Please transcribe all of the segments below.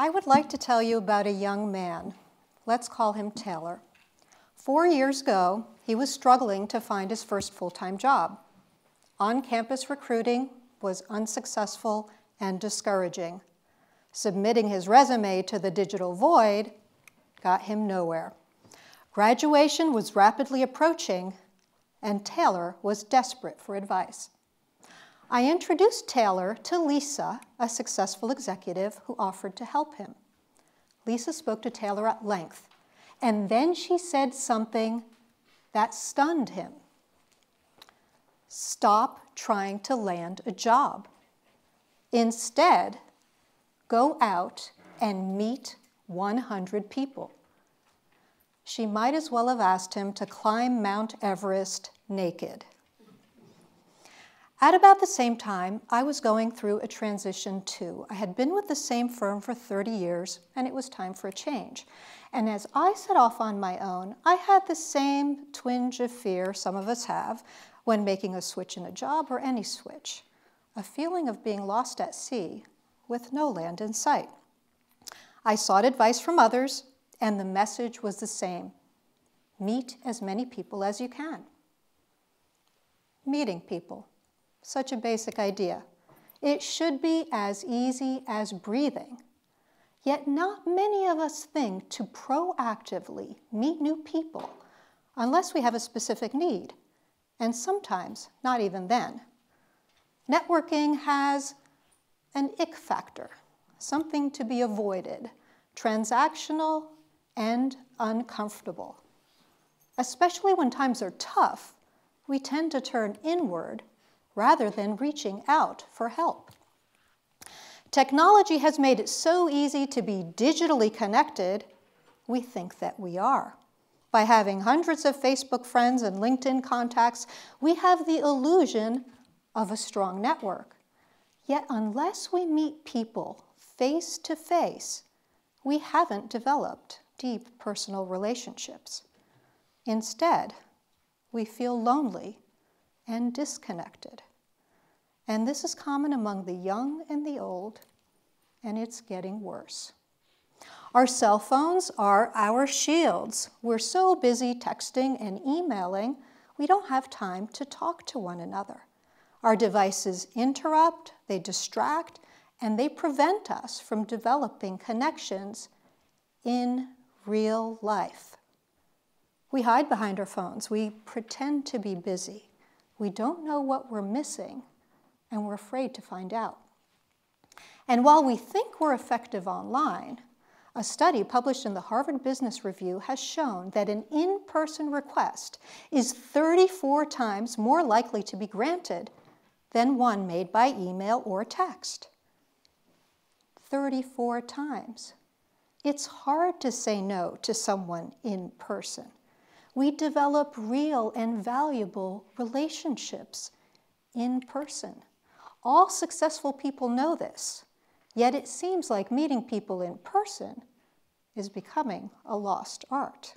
I would like to tell you about a young man. Let's call him Taylor. Four years ago, he was struggling to find his first full time job. On campus recruiting was unsuccessful and discouraging. Submitting his resume to the digital void got him nowhere. Graduation was rapidly approaching, and Taylor was desperate for advice. I introduced Taylor to Lisa, a successful executive who offered to help him. Lisa spoke to Taylor at length, and then she said something that stunned him. Stop trying to land a job. Instead, go out and meet 100 people. She might as well have asked him to climb Mount Everest naked. At about the same time, I was going through a transition too. I had been with the same firm for 30 years, and it was time for a change. And as I set off on my own, I had the same twinge of fear some of us have when making a switch in a job or any switch a feeling of being lost at sea with no land in sight. I sought advice from others, and the message was the same meet as many people as you can. Meeting people such a basic idea. It should be as easy as breathing. Yet not many of us think to proactively meet new people unless we have a specific need, and sometimes not even then. Networking has an ick factor, something to be avoided, transactional and uncomfortable. Especially when times are tough, we tend to turn inward rather than reaching out for help. Technology has made it so easy to be digitally connected, we think that we are. By having hundreds of Facebook friends and LinkedIn contacts, we have the illusion of a strong network. Yet, unless we meet people face to face, we haven't developed deep personal relationships. Instead, we feel lonely and disconnected. And this is common among the young and the old, and it's getting worse. Our cell phones are our shields. We're so busy texting and emailing, we don't have time to talk to one another. Our devices interrupt, they distract, and they prevent us from developing connections in real life. We hide behind our phones. We pretend to be busy. We don't know what we're missing, and we're afraid to find out. And while we think we're effective online, a study published in the Harvard Business Review has shown that an in person request is 34 times more likely to be granted than one made by email or text. 34 times. It's hard to say no to someone in person we develop real and valuable relationships in person. All successful people know this, yet it seems like meeting people in person is becoming a lost art.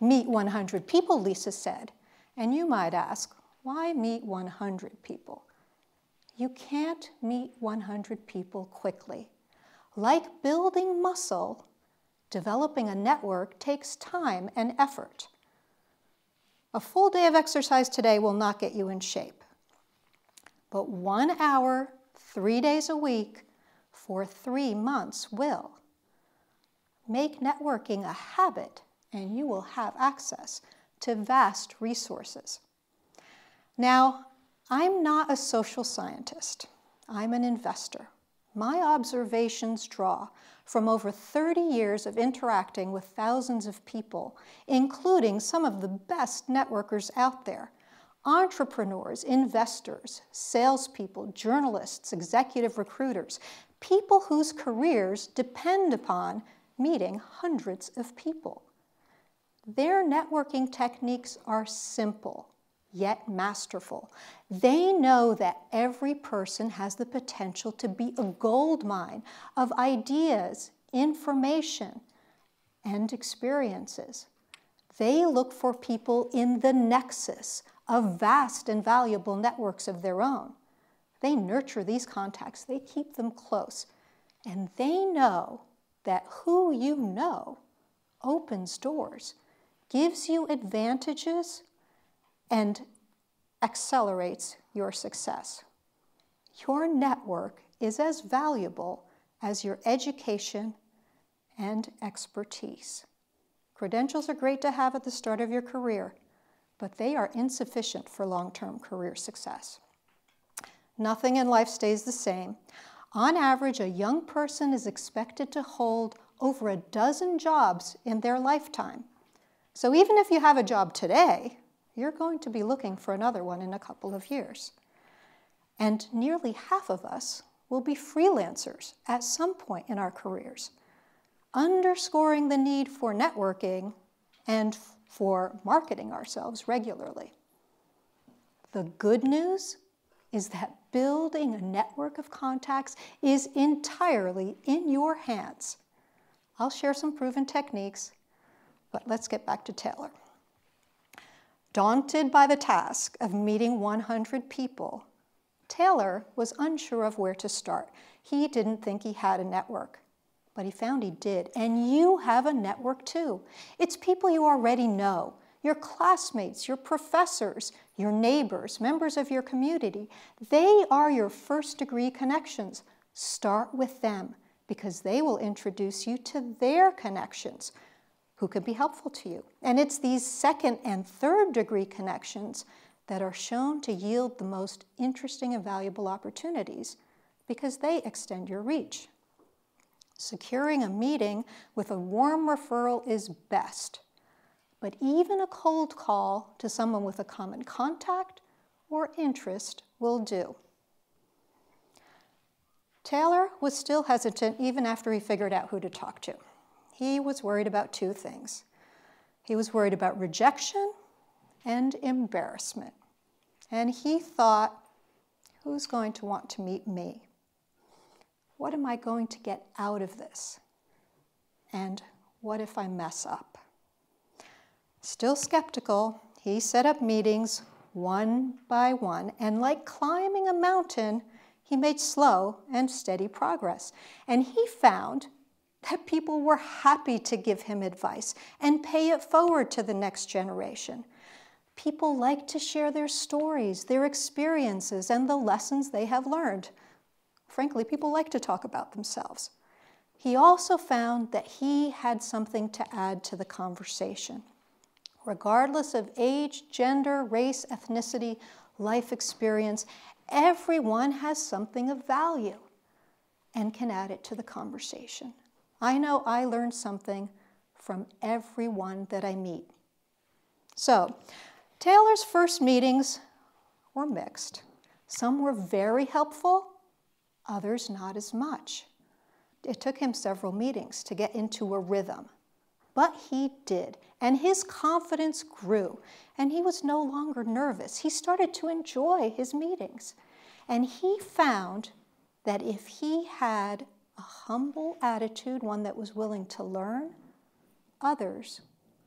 Meet 100 people, Lisa said, and you might ask, why meet 100 people? You can't meet 100 people quickly. Like building muscle, Developing a network takes time and effort. A full day of exercise today will not get you in shape. But one hour, three days a week, for three months will. Make networking a habit, and you will have access to vast resources. Now, I'm not a social scientist, I'm an investor. My observations draw from over 30 years of interacting with thousands of people, including some of the best networkers out there entrepreneurs, investors, salespeople, journalists, executive recruiters, people whose careers depend upon meeting hundreds of people. Their networking techniques are simple yet masterful. They know that every person has the potential to be a gold mine of ideas, information, and experiences. They look for people in the nexus of vast and valuable networks of their own. They nurture these contacts, they keep them close, And they know that who you know opens doors, gives you advantages, and accelerates your success. Your network is as valuable as your education and expertise. Credentials are great to have at the start of your career, but they are insufficient for long term career success. Nothing in life stays the same. On average, a young person is expected to hold over a dozen jobs in their lifetime. So even if you have a job today, you're going to be looking for another one in a couple of years. And nearly half of us will be freelancers at some point in our careers, underscoring the need for networking and for marketing ourselves regularly. The good news is that building a network of contacts is entirely in your hands. I'll share some proven techniques, but let's get back to Taylor. Daunted by the task of meeting 100 people, Taylor was unsure of where to start. He didn't think he had a network, but he found he did. And you have a network too. It's people you already know your classmates, your professors, your neighbors, members of your community. They are your first degree connections. Start with them because they will introduce you to their connections who could be helpful to you. And it's these second and third degree connections that are shown to yield the most interesting and valuable opportunities because they extend your reach. Securing a meeting with a warm referral is best. But even a cold call to someone with a common contact or interest will do. Taylor was still hesitant even after he figured out who to talk to. He was worried about two things. He was worried about rejection and embarrassment. And he thought, who's going to want to meet me? What am I going to get out of this? And what if I mess up? Still skeptical, he set up meetings one by one, and like climbing a mountain, he made slow and steady progress. And he found that people were happy to give him advice and pay it forward to the next generation. People like to share their stories, their experiences, and the lessons they have learned. Frankly, people like to talk about themselves. He also found that he had something to add to the conversation regardless of age, gender, race, ethnicity, life experience, everyone has something of value and can add it to the conversation. I know I learned something from everyone that I meet. So, Taylor's first meetings were mixed. Some were very helpful, others not as much. It took him several meetings to get into a rhythm. But he did, and his confidence grew, and he was no longer nervous. He started to enjoy his meetings. And he found that if he had a humble attitude, one that was willing to learn, others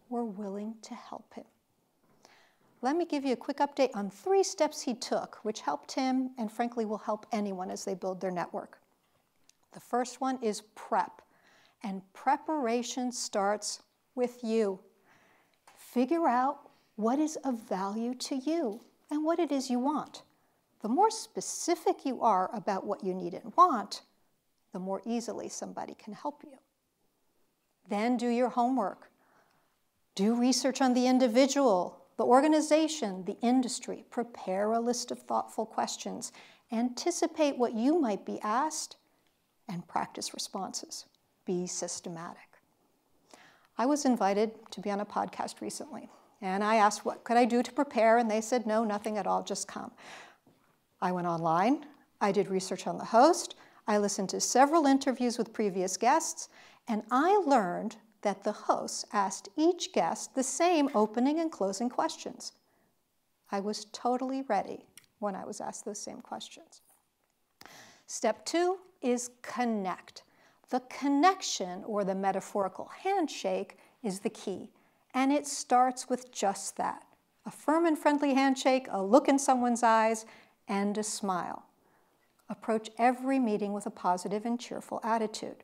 were willing to help him. Let me give you a quick update on three steps he took, which helped him and frankly will help anyone as they build their network. The first one is prep. And preparation starts with you. Figure out what is of value to you and what it is you want. The more specific you are about what you need and want, the more easily somebody can help you. Then do your homework. Do research on the individual, the organization, the industry. Prepare a list of thoughtful questions. Anticipate what you might be asked and practice responses be systematic. I was invited to be on a podcast recently, and I asked what could I do to prepare, and they said, no, nothing at all, just come. I went online, I did research on the host, I listened to several interviews with previous guests, and I learned that the hosts asked each guest the same opening and closing questions. I was totally ready when I was asked those same questions. Step two is connect. The connection, or the metaphorical handshake, is the key. And it starts with just that a firm and friendly handshake, a look in someone's eyes, and a smile. Approach every meeting with a positive and cheerful attitude.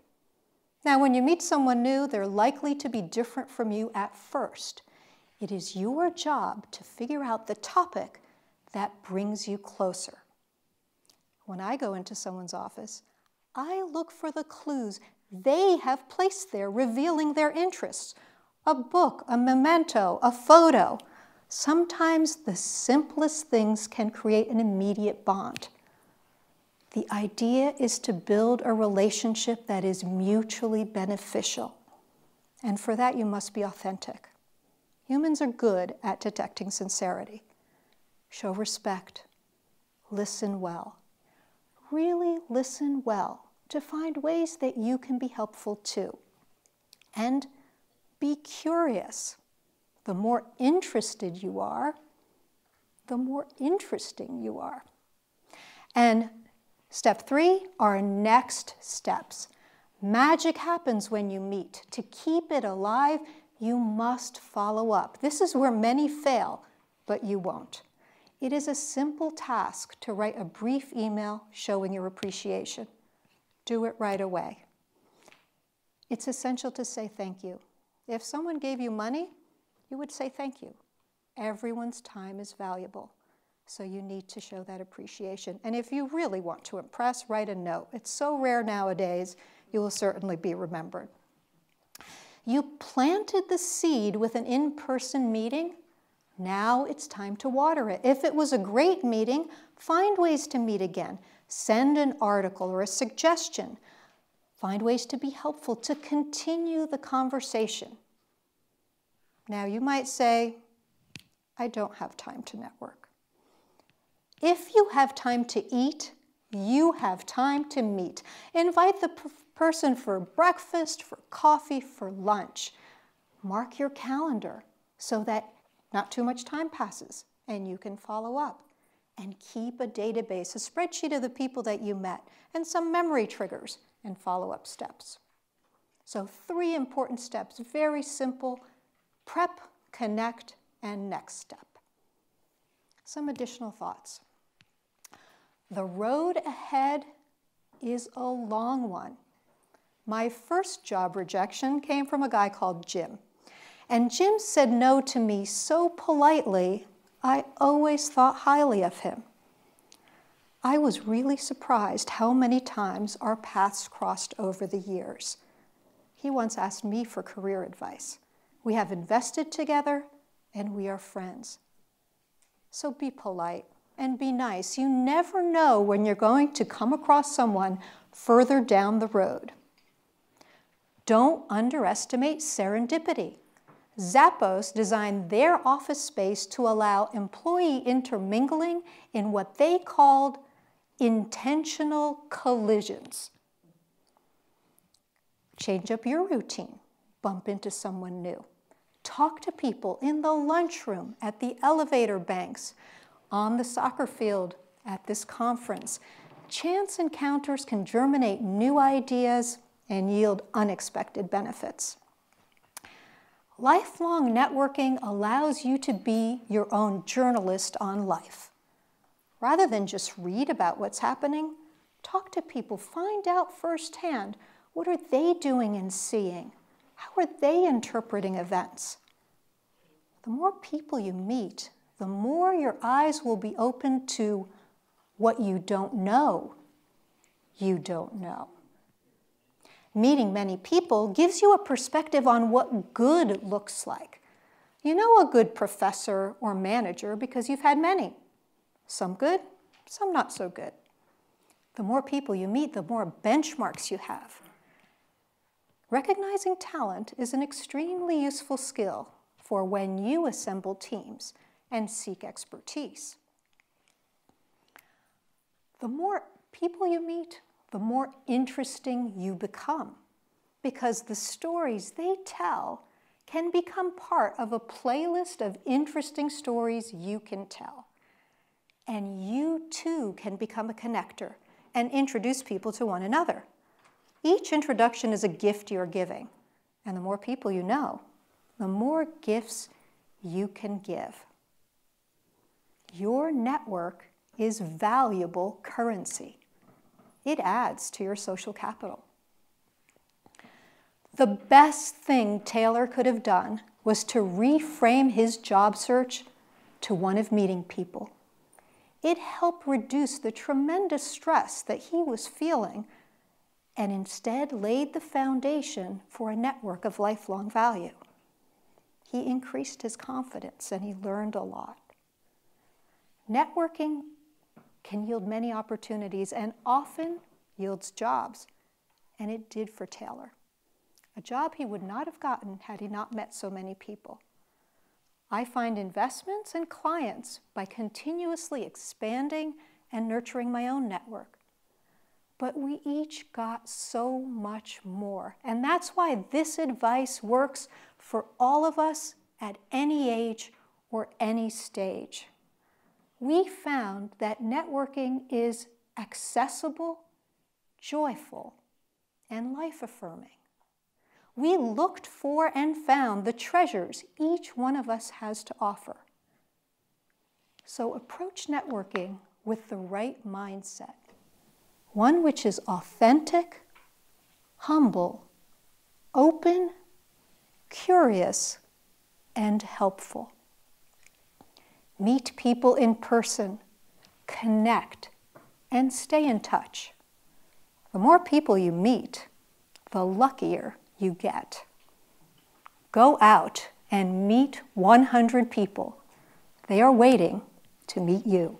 Now, when you meet someone new, they're likely to be different from you at first. It is your job to figure out the topic that brings you closer. When I go into someone's office, I look for the clues they have placed there revealing their interests a book, a memento, a photo. Sometimes the simplest things can create an immediate bond. The idea is to build a relationship that is mutually beneficial. And for that, you must be authentic. Humans are good at detecting sincerity. Show respect. Listen well. Really listen well to find ways that you can be helpful too. And be curious. The more interested you are, the more interesting you are. And Step three are next steps. Magic happens when you meet. To keep it alive, you must follow up. This is where many fail, but you won't. It is a simple task to write a brief email showing your appreciation. Do it right away. It's essential to say thank you. If someone gave you money, you would say thank you. Everyone's time is valuable. So you need to show that appreciation. And if you really want to impress, write a note. It's so rare nowadays, you will certainly be remembered. You planted the seed with an in person meeting. Now it's time to water it. If it was a great meeting, find ways to meet again. Send an article or a suggestion. Find ways to be helpful to continue the conversation. Now, you might say, I don't have time to network. If you have time to eat, you have time to meet. Invite the person for breakfast, for coffee, for lunch. Mark your calendar so that not too much time passes and you can follow up. And keep a database, a spreadsheet of the people that you met, and some memory triggers and follow up steps. So, three important steps, very simple prep, connect, and next step. Some additional thoughts. The road ahead is a long one. My first job rejection came from a guy called Jim. And Jim said no to me so politely, I always thought highly of him. I was really surprised how many times our paths crossed over the years. He once asked me for career advice. We have invested together and we are friends. So be polite and be nice. You never know when you're going to come across someone further down the road. Don't underestimate serendipity. Zappos designed their office space to allow employee intermingling in what they called intentional collisions. Change up your routine, bump into someone new. Talk to people in the lunchroom, at the elevator banks, on the soccer field, at this conference. Chance encounters can germinate new ideas and yield unexpected benefits. Lifelong networking allows you to be your own journalist on life. Rather than just read about what's happening, talk to people, find out firsthand what are they doing and seeing? How are they interpreting events? The more people you meet, the more your eyes will be open to what you don't know you don't know. Meeting many people gives you a perspective on what good looks like. You know a good professor or manager because you've had many. Some good, some not so good. The more people you meet, the more benchmarks you have. Recognizing talent is an extremely useful skill for when you assemble teams and seek expertise. The more people you meet, the more interesting you become because the stories they tell can become part of a playlist of interesting stories you can tell. And you too can become a connector and introduce people to one another. Each introduction is a gift you're giving. And the more people you know, the more gifts you can give. Your network is valuable currency. it adds to your social capital. The best thing Taylor could have done was to reframe his job search to one of meeting people. It helped reduce the tremendous stress that he was feeling and instead laid the foundation for a network of lifelong value. He increased his confidence and he learned a lot. Networking can yield many opportunities and often yields jobs, and it did for Taylor. A job he would not have gotten had he not met so many people. I find investments and clients by continuously expanding and nurturing my own network. But we each got so much more. And that's why this advice works for all of us at any age or any stage. We found that networking is accessible, joyful, and life affirming. We looked for and found the treasures each one of us has to offer. So approach networking with the right mindset one which is authentic, humble, open, curious, and helpful. Meet people in person, connect, and stay in touch. The more people you meet, the luckier you get. Go out and meet 100 people. They are waiting to meet you.